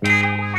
Música